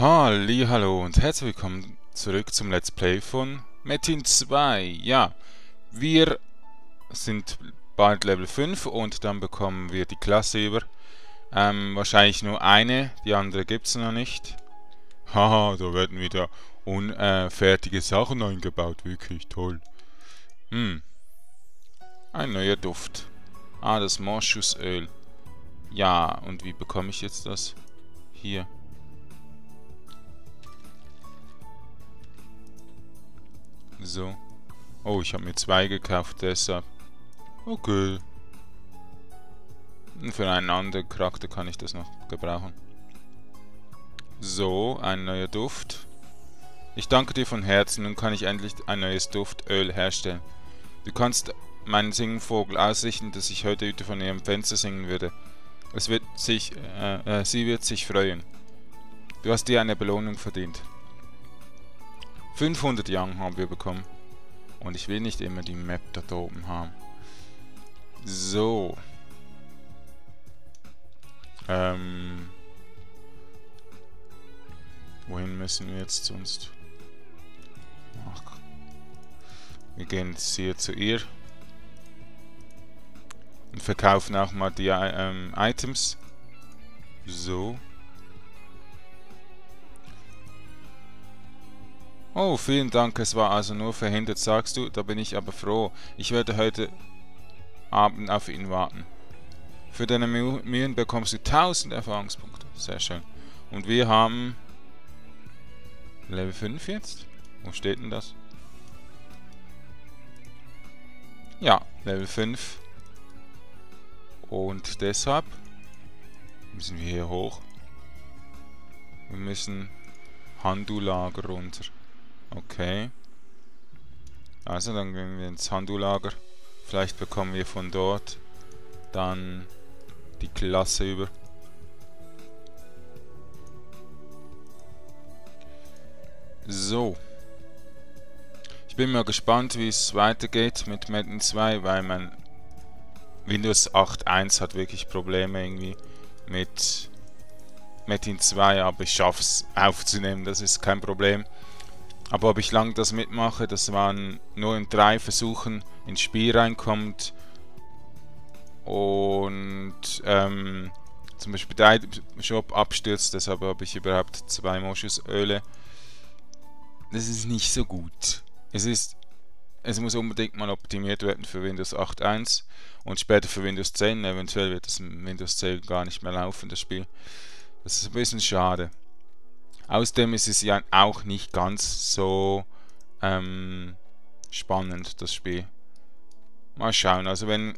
Hallo und herzlich willkommen zurück zum Let's Play von Metin 2. Ja, wir sind bald Level 5 und dann bekommen wir die Klasse über. Ähm, wahrscheinlich nur eine, die andere gibt es noch nicht. Haha, da werden wieder unfertige Sachen eingebaut, wirklich toll. Hm, ein neuer Duft. Ah, das Moschusöl. Ja, und wie bekomme ich jetzt das? Hier. So. Oh, ich habe mir zwei gekauft, deshalb. Okay. Für einen anderen Charakter kann ich das noch gebrauchen. So, ein neuer Duft. Ich danke dir von Herzen, nun kann ich endlich ein neues Duftöl herstellen. Du kannst meinen Singvogel ausrichten, dass ich heute wieder von ihrem Fenster singen würde. Es wird sich, äh, äh, sie wird sich freuen. Du hast dir eine Belohnung verdient. 500 Young haben wir bekommen. Und ich will nicht immer die Map da oben haben. So. Ähm. Wohin müssen wir jetzt sonst? Ach. Wir gehen jetzt hier zu ihr. Und verkaufen auch mal die ähm, Items. So. Oh, vielen Dank, es war also nur verhindert, sagst du, da bin ich aber froh. Ich werde heute Abend auf ihn warten. Für deine Mühen bekommst du 1000 Erfahrungspunkte. Sehr schön. Und wir haben Level 5 jetzt? Wo steht denn das? Ja, Level 5. Und deshalb müssen wir hier hoch. Wir müssen Handulager runter. Okay. Also dann gehen wir ins Handulager. Vielleicht bekommen wir von dort dann die Klasse über. So. Ich bin mal gespannt, wie es weitergeht mit Madden 2, weil man Windows 8.1 hat wirklich Probleme irgendwie mit Metin 2, aber ich schaffe es aufzunehmen, das ist kein Problem. Aber ob ich lang das mitmache, das waren nur in drei Versuchen ins Spiel reinkommt. Und ähm, zum Beispiel der Shop abstürzt, deshalb habe ich überhaupt zwei Moschusöle. Das ist nicht so gut. Es ist es muss unbedingt mal optimiert werden für Windows 8.1 und später für Windows 10. Eventuell wird es in Windows 10 gar nicht mehr laufen, das Spiel. Das ist ein bisschen schade. Außerdem ist es ja auch nicht ganz so ähm, spannend, das Spiel. Mal schauen, also wenn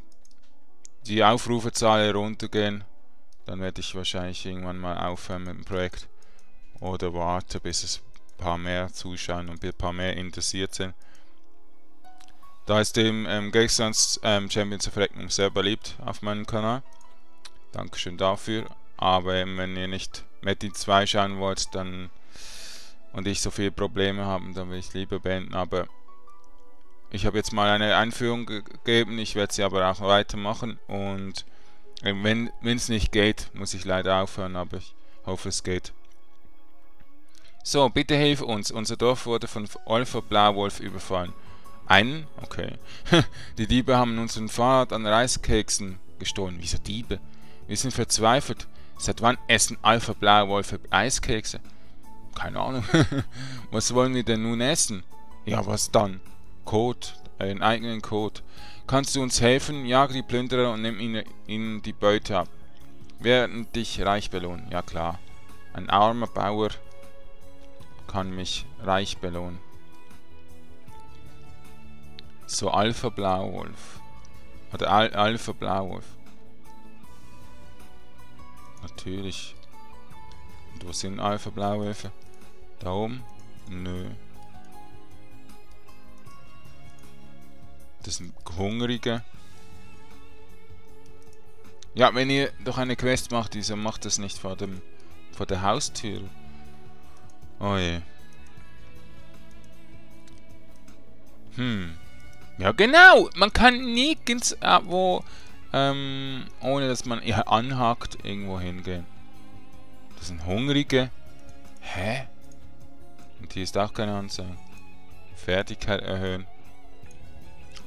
die Aufrufezahlen runtergehen, dann werde ich wahrscheinlich irgendwann mal aufhören mit dem Projekt. Oder warte, bis es ein paar mehr zuschauen und ein paar mehr interessiert sind. Da ist dem ähm, Gegenstands ähm, Champions of Regnum sehr beliebt auf meinem Kanal. Dankeschön dafür. Aber wenn ihr nicht Metin 2 schauen wollt, dann und ich so viele Probleme habe, dann will ich lieber beenden. Aber ich habe jetzt mal eine Einführung gegeben, ich werde sie aber auch weitermachen. Und wenn es nicht geht, muss ich leider aufhören, aber ich hoffe es geht. So, bitte hilf uns. Unser Dorf wurde von Olfer Blauwolf überfallen. Einen? Okay. Die Diebe haben unseren Fahrrad an Reiskeksen gestohlen. Wieso Diebe? Wir sind verzweifelt. Seit wann essen Alpha Blauwolfe Eiskekse? Keine Ahnung. was wollen wir denn nun essen? Ja, was dann? Code, einen eigenen Code. Kannst du uns helfen? Jage die Plünderer und nimm ihnen, ihnen die Beute ab. Werden dich reich belohnen. Ja klar. Ein armer Bauer kann mich reich belohnen. So Alpha Blauwolf. Oder Al Alpha Blauwolf. Natürlich. Und wo sind Alpha Blauwölfe? Da oben? Nö. Das sind Hungrige. Ja, wenn ihr doch eine Quest macht, wieso macht das nicht vor dem vor der Haustür? Oh je. Hm. Ja, genau. Man kann nirgends äh, wo ähm, ohne dass man ihr anhakt, irgendwo hingehen. Das sind Hungrige. Hä? Und hier ist auch keine Anzeige. Fertigkeit erhöhen.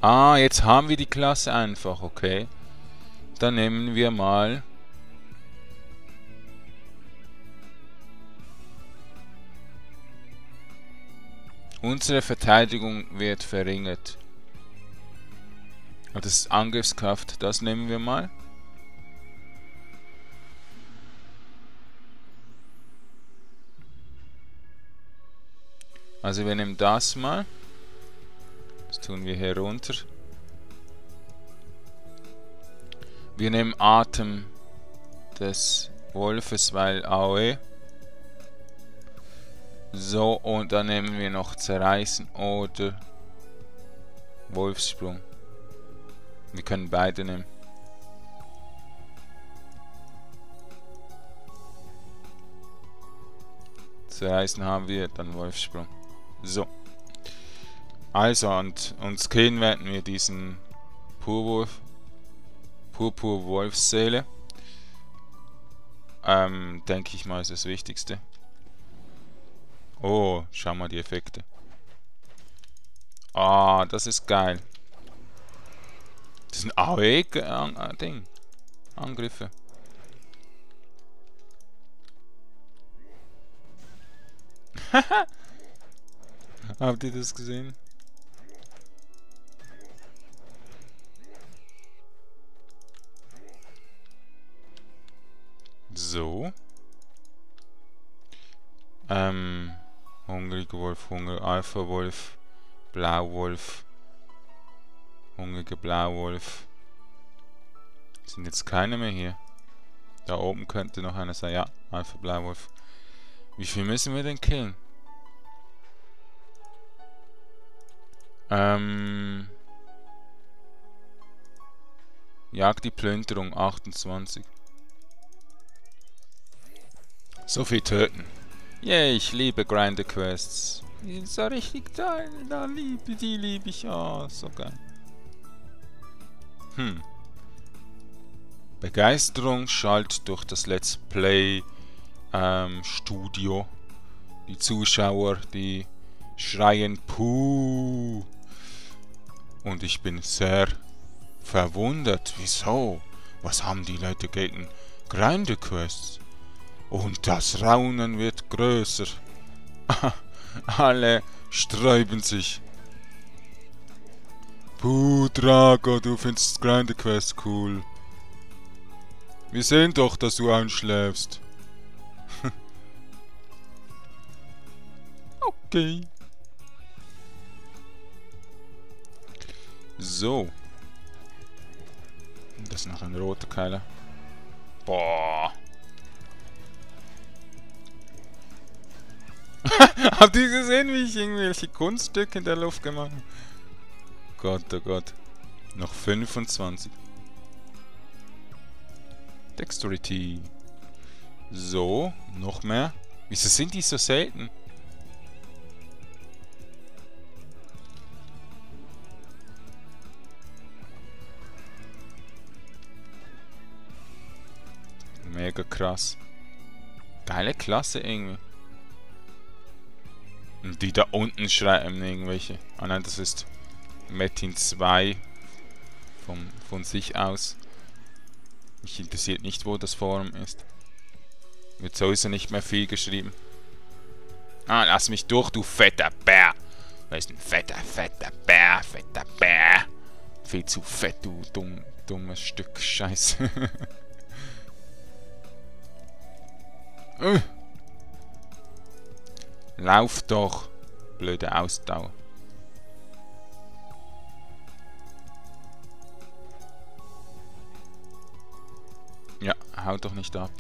Ah, jetzt haben wir die Klasse einfach, okay. Dann nehmen wir mal... Unsere Verteidigung wird verringert. Das ist Angriffskraft, das nehmen wir mal. Also wir nehmen das mal. Das tun wir hier runter. Wir nehmen Atem des Wolfes, weil AOE. So, und dann nehmen wir noch Zerreißen oder Wolfssprung. Wir können beide nehmen. Zerreißen haben wir, dann Wolfssprung. So. Also, und uns killen werden wir diesen Purwolf. Purpur Wolfsseele. Ähm, denke ich mal, ist das Wichtigste. Oh, schau mal die Effekte. Ah, das ist geil. Das sind AOE-Ding. Angriffe. Habt ihr das gesehen? So. Ähm, hungriger Wolf, Hunger, Alpha-Wolf, Blauwolf, hungriger Blauwolf. Sind jetzt keine mehr hier. Da oben könnte noch einer sein. Ja, Alpha Blauwolf. Wie viel müssen wir denn killen? Ähm... Jagd die Plünderung 28. So viel töten. Yeah, ich liebe Grinder Quests. So richtig toll, da liebe die liebe ich auch so gern. Hm. Begeisterung schallt durch das Let's Play ähm, Studio. Die Zuschauer, die schreien Puh. Und ich bin sehr verwundert. Wieso? Was haben die Leute gegen Grindequests? Und das Raunen wird größer. Alle sträuben sich. Puh, Drago, du findest Grindequest cool. Wir sehen doch, dass du einschläfst. okay. So. Das ist noch ein roter Keiler. Boah. Habt ihr gesehen, wie ich irgendwelche Kunststücke in der Luft gemacht habe? Gott, oh Gott. Noch 25. Dexterity. So, noch mehr. Wieso sind die so selten? Mega krass. Geile Klasse irgendwie. Und die da unten schreiben irgendwelche. Ah nein, das ist Metin 2 vom, von sich aus. Mich interessiert nicht, wo das Forum ist. Wird sowieso nicht mehr viel geschrieben. Ah, lass mich durch, du fetter Bär. Da ist ein fetter, fetter Bär, fetter Bär. Viel zu fett, du dumm, dummes Stück Scheiße. uh. Lauf doch, blöde Ausdauer. Haut doch nicht ab.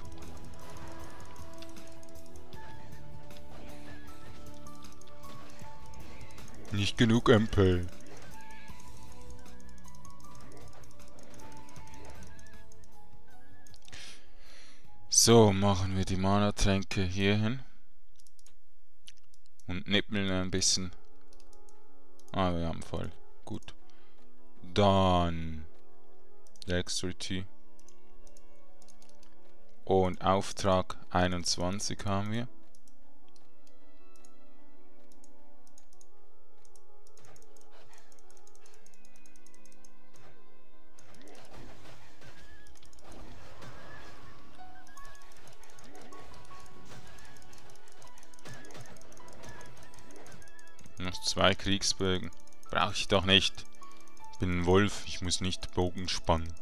Nicht genug MP. So, machen wir die Mana-Tränke hier hin. Und nippeln ein bisschen. Ah, wir haben voll. Gut. Dann Dexterity und Auftrag 21 haben wir. Noch zwei Kriegsbögen. Brauche ich doch nicht. Ich bin ein Wolf, ich muss nicht Bogen spannen.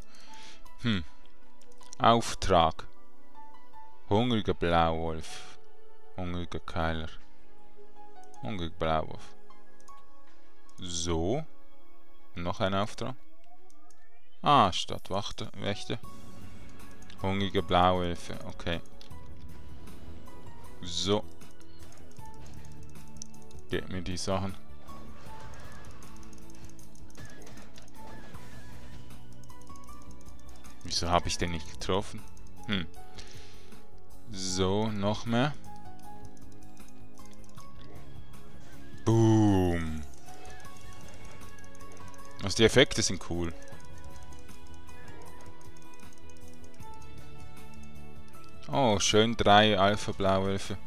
Hm. Auftrag. Hungriger Blauwolf. Hungriger Keiler. Hungriger Blauwolf. So. Noch ein Auftrag. Ah, Stadtwachte, Wächter. Hungrige Blauwölfe, okay. So. Gib mir die Sachen. Wieso habe ich den nicht getroffen? Hm. So, noch mehr. Boom. Also die Effekte sind cool. Oh, schön drei Alpha-Blauwölfe.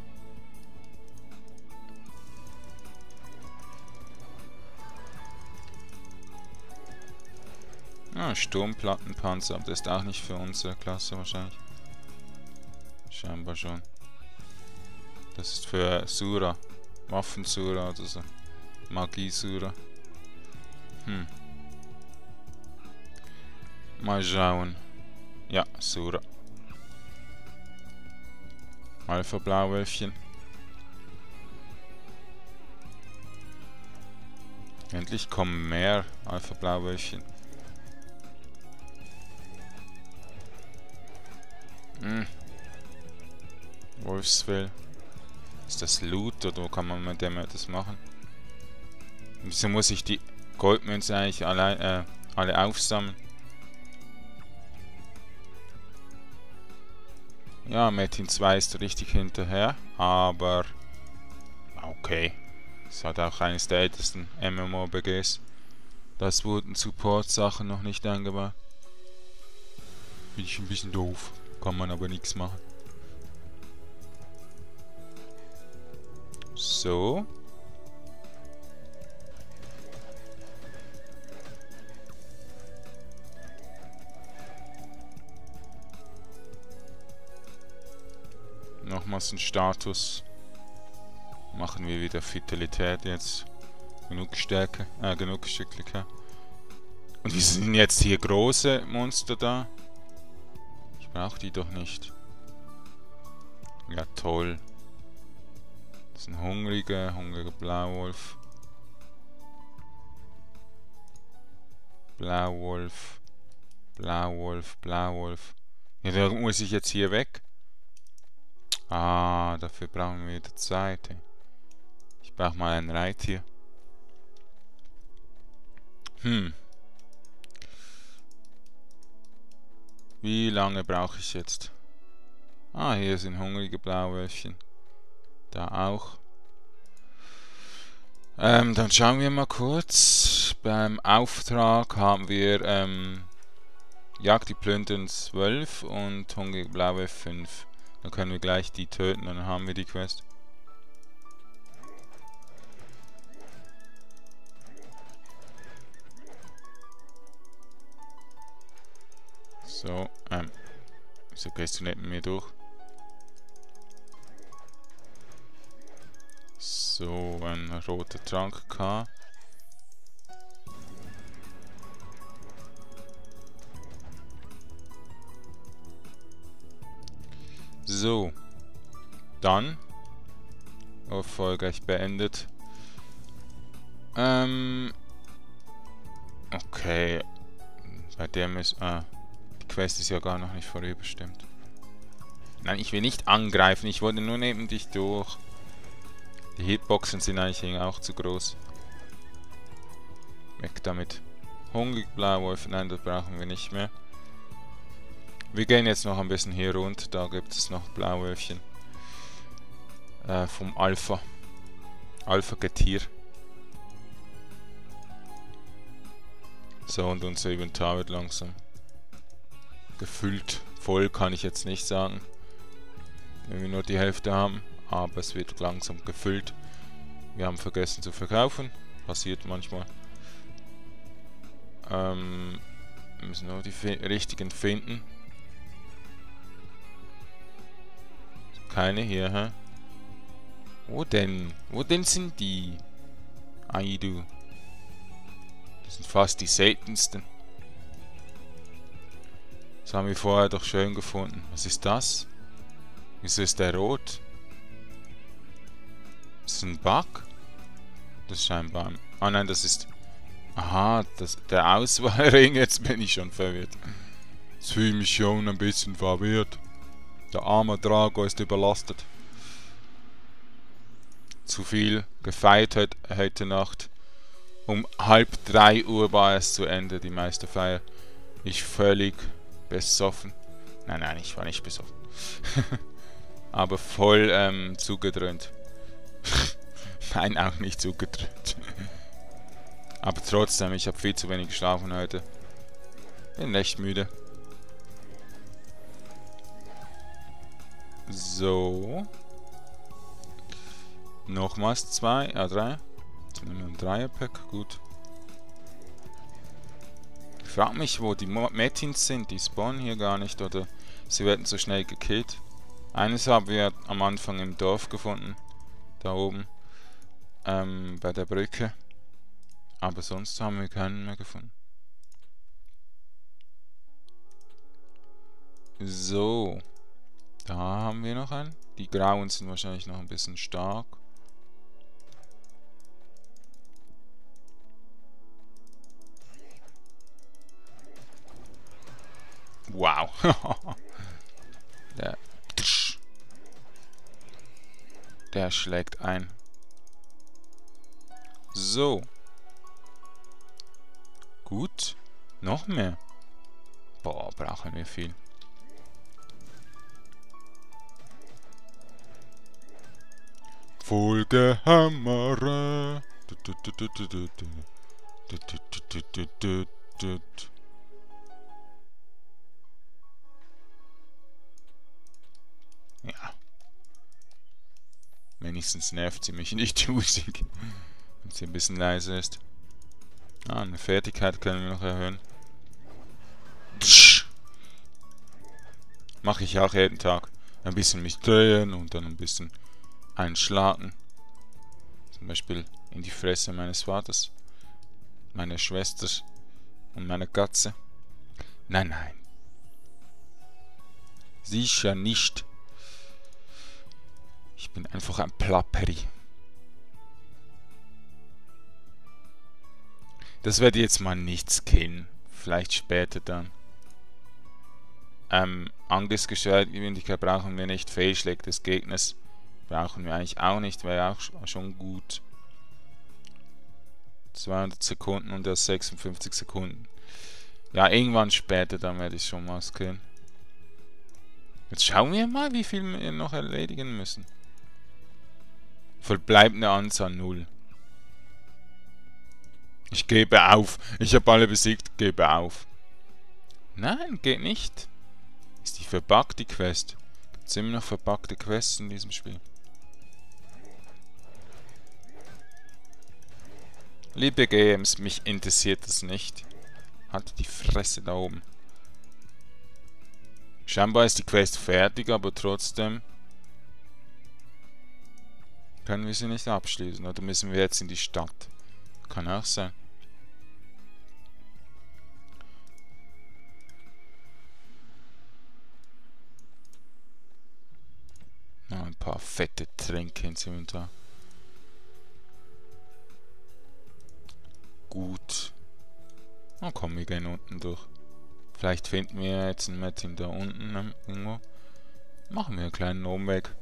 Ah, Sturmplattenpanzer, aber das ist auch nicht für unsere Klasse wahrscheinlich. Scheinbar schon. Das ist für Sura. Waffensura oder so. Magie-Sura. Hm. Mal schauen. Ja, Sura. Alpha Blauwölfchen. Endlich kommen mehr Alpha Blauwölfchen. Hm. Wolfswell. Ist das Loot oder kann man mit dem etwas machen? Wieso muss ich die Goldmünze eigentlich allein, äh, alle aufsammeln? Ja, Metin 2 ist richtig hinterher, aber okay. Es hat auch eines der ältesten MMORPGs. Das wurden Support-Sachen noch nicht eingebaut. Bin ich ein bisschen doof. Kann man aber nichts machen. So. nochmals einen Status. Machen wir wieder Vitalität jetzt. Genug Stärke, äh, genug Geschicklichkeit. Und wie sind jetzt hier große Monster da? Ich brauche die doch nicht. Ja, toll. Das ist ein hungriger, hungriger Blauwolf. Blauwolf. Blauwolf, Blauwolf. Ja, da muss ich jetzt hier weg. Ah, dafür brauchen wir wieder Zeit. Ich brauche mal ein Reittier. Hm. Wie lange brauche ich jetzt? Ah, hier sind hungrige Blauwölfchen. Da auch. Ähm, dann schauen wir mal kurz. Beim Auftrag haben wir ähm, Jagd die Plündern 12 und hungrige Blaue 5. Dann können wir gleich die töten dann haben wir die Quest. So, ähm. Wieso gehst du neben mir durch? So, ein roter Trank K. So. Dann. Erfolgreich beendet. Ähm. Okay. Bei dem ist... Ah. Die Quest ist ja gar noch nicht vorüberstimmt. Nein, ich will nicht angreifen. Ich wollte nur neben dich durch. Die Hitboxen sind eigentlich auch zu groß. Weg damit. Hungrig Blauwolf. Nein, das brauchen wir nicht mehr. Wir gehen jetzt noch ein bisschen hier rund. Da gibt es noch Blauwölfchen. Äh, vom Alpha. Alpha-Getier. So, und unser Inventar wird langsam gefüllt. Voll kann ich jetzt nicht sagen. Wenn wir nur die Hälfte haben. Aber es wird langsam gefüllt. Wir haben vergessen zu verkaufen. Passiert manchmal. Ähm, wir müssen nur die richtigen finden. Keine hier, hä? Wo denn? Wo denn sind die? Ai du. Das sind fast die seltensten. Das haben wir vorher doch schön gefunden. Was ist das? Wieso ist der rot? Ist das ein Bug? Das scheinbar... Ah nein, das ist... Aha, das, der Auswahlring. Jetzt bin ich schon verwirrt. Jetzt fühle ich mich schon ein bisschen verwirrt. Der arme Drago ist überlastet. Zu viel gefeiert heute, heute Nacht. Um halb drei Uhr war es zu Ende, die Meisterfeier. Ich völlig besoffen. Nein, nein, ich war nicht besoffen. Aber voll ähm, zugedröhnt. Nein, auch nicht zugedröhnt. Aber trotzdem, ich habe viel zu wenig geschlafen heute. Bin echt müde. So. Nochmals zwei, ja drei. Jetzt nehmen wir ein Dreierpack, gut. Ich frage mich, wo die Metins sind. Die spawnen hier gar nicht oder sie werden so schnell gekillt. Eines haben wir am Anfang im Dorf gefunden. Da oben. Ähm, bei der Brücke. Aber sonst haben wir keinen mehr gefunden. So. Da haben wir noch einen. Die grauen sind wahrscheinlich noch ein bisschen stark. Schlägt ein. So. Gut. Noch mehr. Boah, brauchen wir viel. Vollgehammere. Wenigstens nervt sie mich nicht die. Wenn sie ein bisschen leise ist. Ah, eine Fertigkeit können wir noch erhöhen. Mache ich auch jeden Tag. Ein bisschen mich drehen und dann ein bisschen einschlagen. Zum Beispiel in die Fresse meines Vaters, meiner Schwester und meiner Katze. Nein, nein. Sicher nicht. Ich bin einfach ein Plapperi. Das werde ich jetzt mal nicht skillen. Vielleicht später dann. Ähm, Angriffsgeschwindigkeit brauchen wir nicht. Fehlschläge des Gegners Brauchen wir eigentlich auch nicht, wäre auch schon gut. 200 Sekunden und erst 56 Sekunden. Ja, irgendwann später, dann werde ich schon mal skillen. Jetzt schauen wir mal, wie viel wir noch erledigen müssen. Verbleibende Anzahl 0. Ich gebe auf. Ich habe alle besiegt, gebe auf. Nein, geht nicht. Ist die die Quest. Gibt es immer noch verbuggte Quests in diesem Spiel? Liebe Games, mich interessiert das nicht. Halt die Fresse da oben. Scheinbar ist die Quest fertig, aber trotzdem können wir sie nicht abschließen. Oder müssen wir jetzt in die Stadt? Kann auch sein. Noch ein paar fette Tränke ins Inventar. Gut. Dann kommen wir gehen unten durch. Vielleicht finden wir jetzt ein Metin da unten irgendwo. Machen wir einen kleinen Umweg.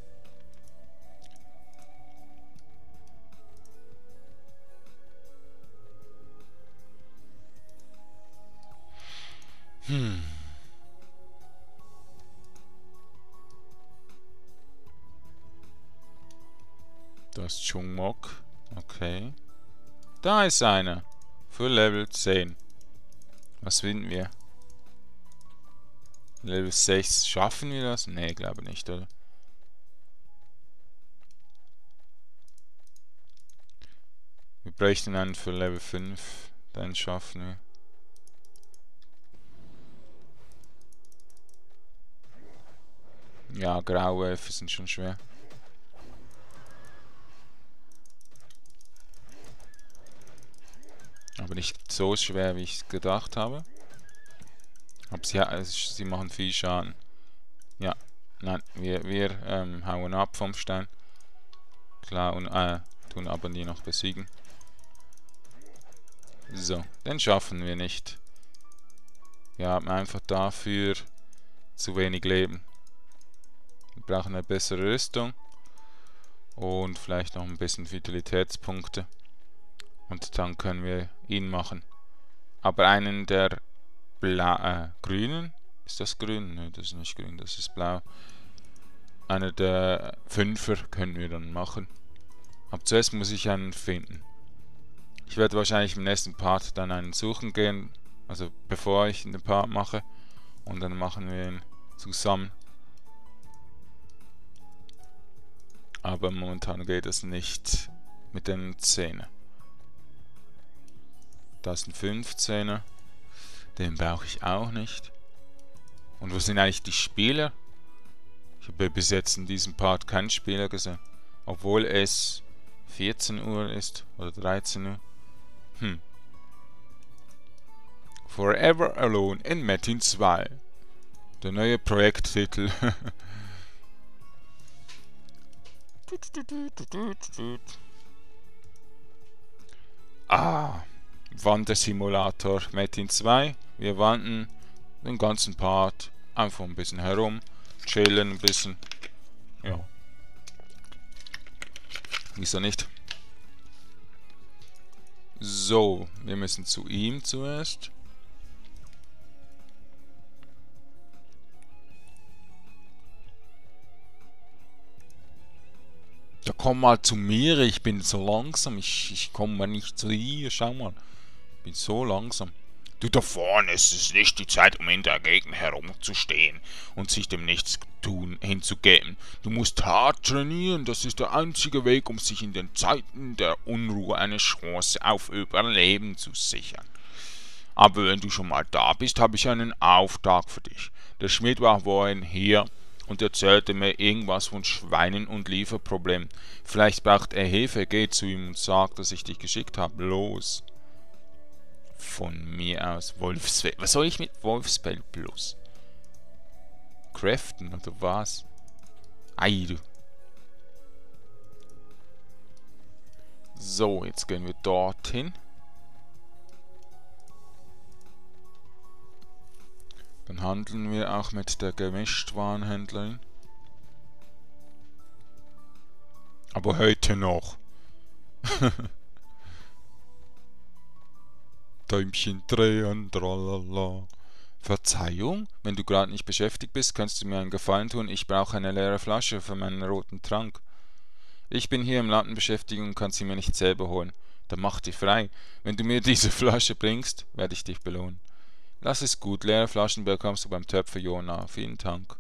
Hm. Das ist Chungmok. Okay. Da ist einer. Für Level 10. Was finden wir? Level 6. Schaffen wir das? Ne, glaube nicht, oder? Wir bräuchten einen für Level 5. Dann schaffen wir. Ja, graue Elfen sind schon schwer. nicht so schwer, wie ich gedacht habe. Aber sie, sie machen viel Schaden. Ja, nein, wir, wir ähm, hauen ab vom Stein. Klar, und äh, tun aber die noch besiegen. So, den schaffen wir nicht. Wir haben einfach dafür zu wenig Leben. Wir brauchen eine bessere Rüstung. Und vielleicht noch ein bisschen Vitalitätspunkte. Und dann können wir ihn machen. Aber einen der Bla äh, grünen. Ist das grün? Ne, das ist nicht grün, das ist blau. Einer der Fünfer können wir dann machen. Aber zuerst muss ich einen finden. Ich werde wahrscheinlich im nächsten Part dann einen suchen gehen. Also bevor ich den Part mache. Und dann machen wir ihn zusammen. Aber momentan geht es nicht mit den Zähnen. Das sind 15. Den brauche ich auch nicht. Und wo sind eigentlich die Spieler? Ich habe bis jetzt in diesem Part keinen Spieler gesehen. Obwohl es 14 Uhr ist oder 13 Uhr. Hm. Forever Alone in Metin 2. Der neue Projekttitel. ah, Wandersimulator Metin 2. Wir wandern den ganzen Part einfach ein bisschen herum, chillen ein bisschen. Ja. Wieso nicht? So, wir müssen zu ihm zuerst. Ja, komm mal zu mir, ich bin so langsam, ich, ich komme mal nicht zu dir, schau mal. Ich bin so langsam. Du da vorne, es ist nicht die Zeit, um in der Gegend herumzustehen und sich dem Nichtstun hinzugeben. Du musst hart trainieren, das ist der einzige Weg, um sich in den Zeiten der Unruhe eine Chance auf Überleben zu sichern. Aber wenn du schon mal da bist, habe ich einen Auftrag für dich. Der Schmied war vorhin hier und erzählte mir irgendwas von Schweinen und Lieferproblemen. Vielleicht braucht er Hilfe, geh zu ihm und sag, dass ich dich geschickt habe. Los. Von mir aus. Wolfsfeld. Was soll ich mit Wolfsfeld plus? Craften oder was? Ei, du. So, jetzt gehen wir dorthin. Handeln wir auch mit der Gemischtwarenhändlerin. Aber heute noch. Däumchen drehen, tralala. Verzeihung? Wenn du gerade nicht beschäftigt bist, kannst du mir einen Gefallen tun. Ich brauche eine leere Flasche für meinen roten Trank. Ich bin hier im Laden beschäftigt und kann sie mir nicht selber holen. Dann mach dich frei. Wenn du mir diese Flasche bringst, werde ich dich belohnen. Das ist gut. Leere Flaschen bekommst du beim Töpfer Jona. Vielen Dank.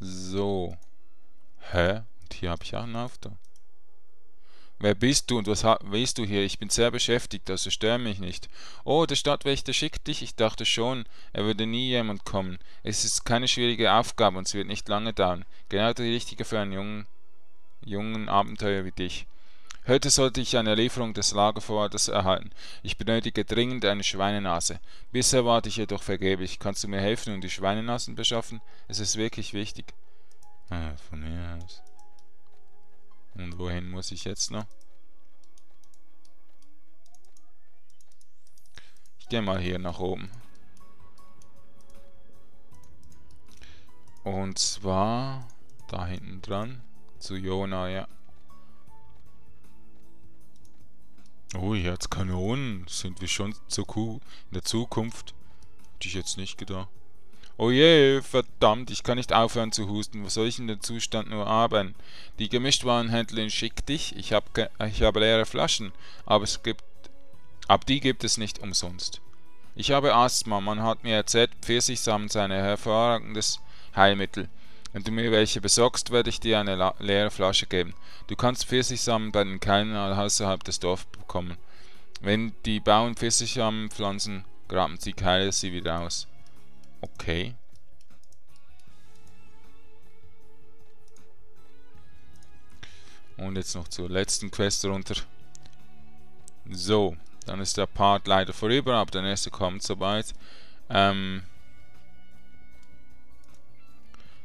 So. Hä? Und hier habe ich auch einen Auftrag. Wer bist du und was willst du hier? Ich bin sehr beschäftigt, also stör mich nicht. Oh, der Stadtwächter schickt dich? Ich dachte schon, er würde nie jemand kommen. Es ist keine schwierige Aufgabe und es wird nicht lange dauern. Genau die richtige für einen jungen, jungen Abenteuer wie dich. Heute sollte ich eine Lieferung des Lagervorrats erhalten. Ich benötige dringend eine Schweinenase. Bisher warte ich jedoch vergeblich. Kannst du mir helfen und die Schweinenasen beschaffen? Es ist wirklich wichtig. Ah, von mir aus. Und wohin muss ich jetzt noch? Ich gehe mal hier nach oben. Und zwar da hinten dran zu Jona, ja. Oh, jetzt Kanonen. Sind wir schon so cool in der Zukunft? Hätte ich jetzt nicht gedacht. Oh je, verdammt, ich kann nicht aufhören zu husten. Was soll ich in dem Zustand nur arbeiten? Die Gemischtwarenhändlerin schickt dich. Ich habe ich hab leere Flaschen, aber es gibt ab die gibt es nicht umsonst. Ich habe Asthma. Man hat mir erzählt, Pfirsichsamen sei ein hervorragendes Heilmittel. Wenn du mir welche besorgst, werde ich dir eine leere Flasche geben. Du kannst Pfirsichsamen bei den Kellnern außerhalb des Dorfes bekommen. Wenn die Bauern Pfirsichsamen pflanzen, graben sie Keile sie wieder aus. Okay. Und jetzt noch zur letzten Quest runter. So, Dann ist der Part leider vorüber, aber der nächste kommt soweit. Ähm,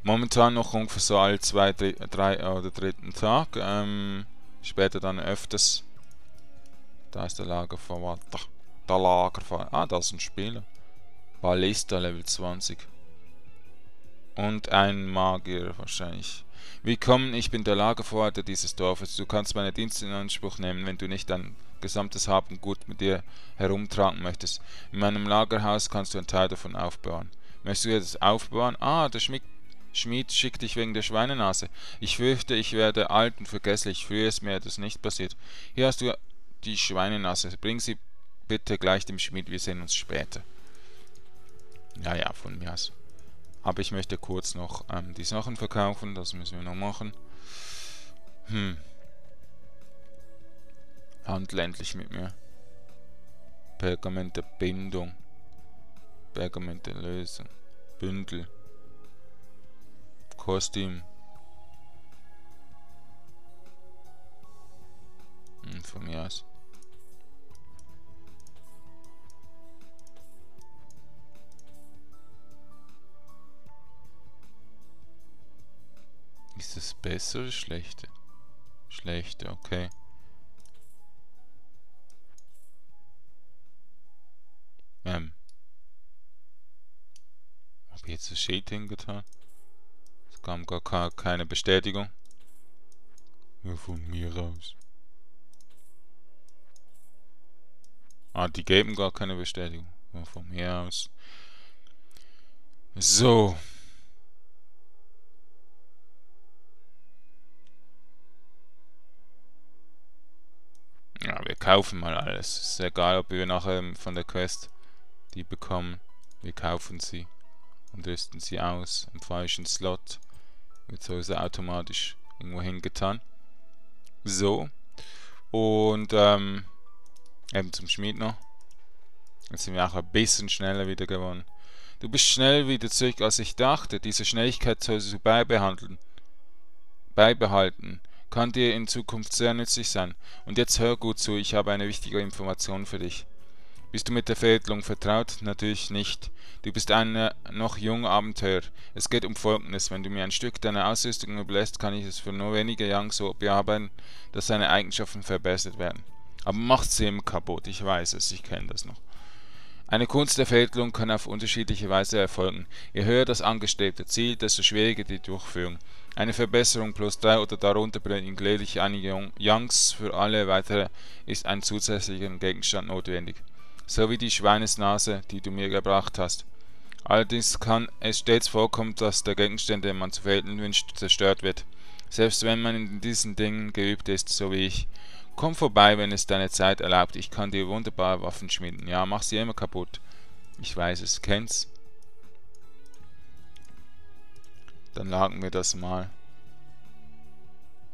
momentan noch ungefähr so alle zwei, drei, drei oder dritten Tag. Ähm, später dann öfters. Da ist der Lagerverwalter. Der Lagerverwalter. Ah, da ist ein Spieler. Ballista Level 20. Und ein Magier wahrscheinlich. Willkommen, ich bin der Lagerverwalter dieses Dorfes. Du kannst meine Dienste in Anspruch nehmen, wenn du nicht dein gesamtes Haben gut mit dir herumtragen möchtest. In meinem Lagerhaus kannst du einen Teil davon aufbauen. Möchtest du jetzt aufbauen? Ah, der Schmied, Schmied schickt dich wegen der Schweinenase. Ich fürchte, ich werde alt und vergesslich. Früher ist mir das nicht passiert. Hier hast du die Schweinenase. Bring sie bitte gleich dem Schmied. Wir sehen uns später. Ja, ja, von mir aus. Aber ich möchte kurz noch ähm, die Sachen verkaufen. Das müssen wir noch machen. Hm. Handel endlich mit mir. Pergamente Bindung. Pergamente Lösung. Bündel. Kostüm. Hm, von mir aus. Ist es besser oder schlechter? Schlechter, okay. Ähm. Hab ich jetzt das Schild hingetan? Kam gar keine Bestätigung. Ja, von mir raus. Ah, die geben gar keine Bestätigung. Ja, von mir aus. So. Ja, wir kaufen mal alles. Ist egal, ob wir nachher von der Quest die bekommen. Wir kaufen sie und rüsten sie aus. Im falschen Slot wird sowieso automatisch irgendwo hingetan. So. Und ähm, eben zum Schmied noch. Jetzt sind wir auch ein bisschen schneller wieder geworden. Du bist schnell wieder zurück, als ich dachte. Diese Schnelligkeit sollst du beibehalten. Beibehalten kann dir in Zukunft sehr nützlich sein. Und jetzt hör gut zu, ich habe eine wichtige Information für dich. Bist du mit der Veredelung vertraut? Natürlich nicht. Du bist ein äh, noch junger Abenteuer. Es geht um Folgendes. Wenn du mir ein Stück deiner Ausrüstung überlässt, kann ich es für nur wenige Jahre so bearbeiten, dass seine Eigenschaften verbessert werden. Aber macht sie ihm kaputt, ich weiß es, ich kenne das noch. Eine Kunst der Veredelung kann auf unterschiedliche Weise erfolgen. Je höher das angestrebte Ziel, desto schwieriger die Durchführung. Eine Verbesserung plus 3 oder darunter bringen lediglich einige Youngs, für alle weitere ist ein zusätzlicher Gegenstand notwendig. So wie die Schweinesnase, die du mir gebracht hast. Allerdings kann es stets vorkommen, dass der Gegenstand, den man zu veredeln wünscht, zerstört wird. Selbst wenn man in diesen Dingen geübt ist, so wie ich. Komm vorbei, wenn es deine Zeit erlaubt. Ich kann dir wunderbare Waffen schmieden. Ja, mach sie immer kaputt. Ich weiß es. Kennst? Dann lagen wir das mal.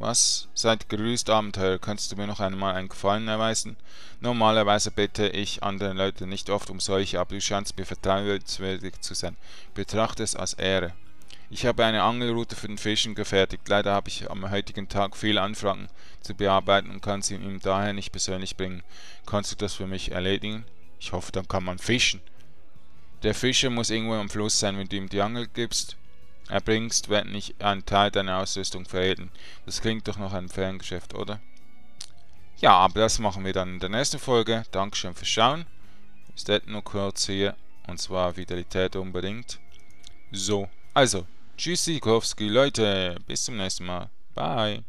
Was? Seid grüßt, Abenteuer. Kannst du mir noch einmal einen Gefallen erweisen? Normalerweise bitte ich andere Leute nicht oft um solche, aber du scheinst mir vertrauenswürdig zu sein. Betrachte es als Ehre. Ich habe eine Angelroute für den Fischen gefertigt. Leider habe ich am heutigen Tag viele Anfragen zu bearbeiten und kann sie ihm daher nicht persönlich bringen. Kannst du das für mich erledigen? Ich hoffe, dann kann man fischen. Der Fischer muss irgendwo am Fluss sein, wenn du ihm die Angel gibst. Erbringst, wenn ich einen Teil deiner Ausrüstung veredeln. Das klingt doch noch ein Ferngeschäft, oder? Ja, aber das machen wir dann in der nächsten Folge. Dankeschön fürs Schauen. Ist das nur kurz hier. Und zwar Vitalität unbedingt. So, also, Tschüssikowski, Leute. Bis zum nächsten Mal. Bye.